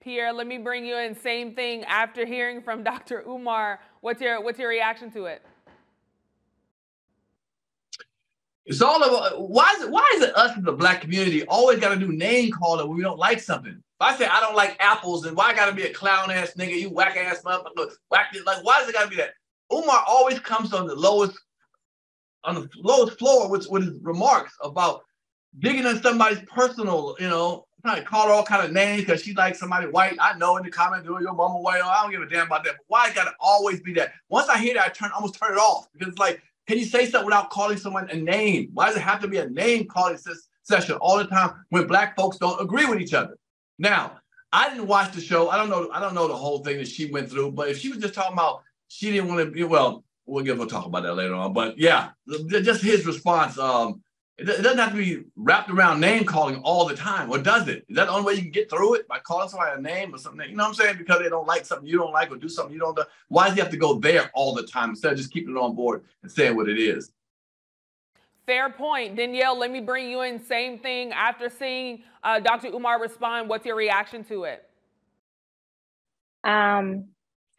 Pierre, let me bring you in. Same thing after hearing from Dr. Umar. What's your what's your reaction to it? It's all about why is it why is it us in the black community always gotta do name calling when we don't like something? If I say I don't like apples, then why gotta be a clown ass nigga, you whack ass motherfucker, whack it like why is it gotta be that? Umar always comes on the lowest on the lowest floor with, with his remarks about digging in somebody's personal, you know, to call her all kind of names because she likes somebody white. I know in the comment, doing your mama white. I don't give a damn about that. But why it gotta always be that? Once I hear that, I turn almost turn it off because it's like, can you say something without calling someone a name? Why does it have to be a name calling session all the time when black folks don't agree with each other? Now, I didn't watch the show. I don't know. I don't know the whole thing that she went through. But if she was just talking about she didn't want to be well, we'll get we'll talk about that later on. But yeah, just his response. Um, it, doesn't have to be wrapped around name calling all the time, or does it? Is that the only way you can get through it by calling somebody a name or something? You know what I'm saying? Because they don't like something you don't like, or do something you don't do. Why does he have to go there all the time instead of just keeping it on board and saying what it is? Fair point. Denielle, let me bring you in. Same thing. After seeing uh, Dr. Umar respond, what's your reaction to it? Um,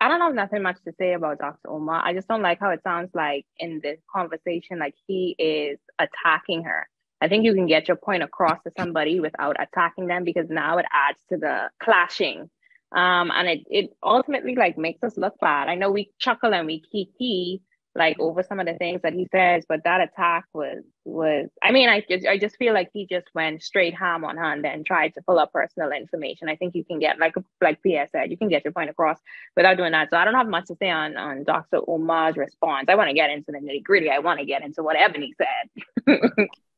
I don't have nothing much to say about Dr. Umar. I just don't like how it sounds like in this conversation, like he is attacking her. I think you can get your point across to somebody without attacking them because now it adds to the clashing. Um, and it, it ultimately like makes us look bad. I know we chuckle and we kiki, like over some of the things that he says, but that attack was was I mean, I just I just feel like he just went straight ham on her and tried to pull up personal information. I think you can get like like Pierre said, you can get your point across without doing that. So I don't have much to say on on Dr. Umar's response. I want to get into the nitty gritty. I want to get into what Eboni said.